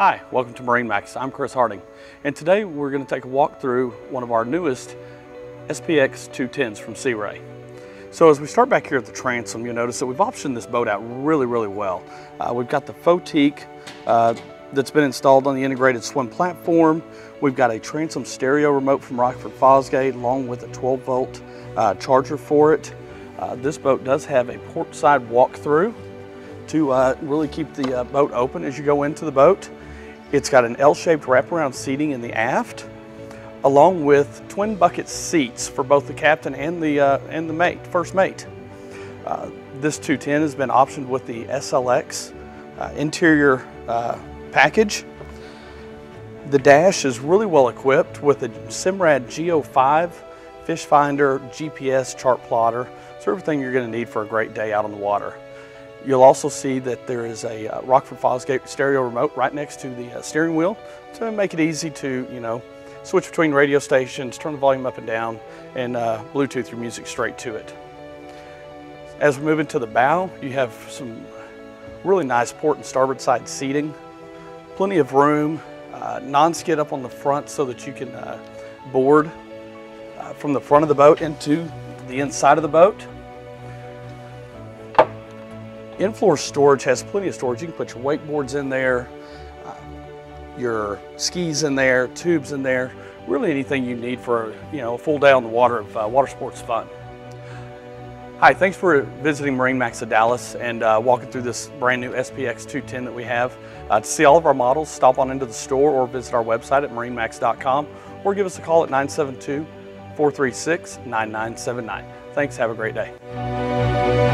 Hi, welcome to MarineMax. I'm Chris Harding, and today we're going to take a walk through one of our newest SPX 210s from Sea Ray. So as we start back here at the transom, you'll notice that we've optioned this boat out really, really well. Uh, we've got the Fotique uh, that's been installed on the integrated swim platform. We've got a transom stereo remote from Rockford Fosgate along with a 12 volt uh, charger for it. Uh, this boat does have a port side walk-through to uh, really keep the uh, boat open as you go into the boat. It's got an L-shaped wraparound seating in the aft, along with twin bucket seats for both the captain and the, uh, and the mate, first mate. Uh, this 210 has been optioned with the SLX uh, interior uh, package. The dash is really well equipped with a Simrad GO5 fish finder, GPS chart plotter, so everything you're going to need for a great day out on the water. You'll also see that there is a uh, Rockford Fosgate stereo remote right next to the uh, steering wheel to make it easy to, you know, switch between radio stations, turn the volume up and down, and uh, Bluetooth your music straight to it. As we move into the bow, you have some really nice port and starboard side seating, plenty of room, uh, non-skid up on the front so that you can uh, board uh, from the front of the boat into the inside of the boat. In-floor storage has plenty of storage. You can put your wakeboards in there, uh, your skis in there, tubes in there, really anything you need for you know a full day on the water of uh, water sports fun. Hi, thanks for visiting MarineMax of Dallas and uh, walking through this brand new SPX 210 that we have. Uh, to see all of our models, stop on into the store or visit our website at marinemax.com or give us a call at 972 436 9979. Thanks, have a great day.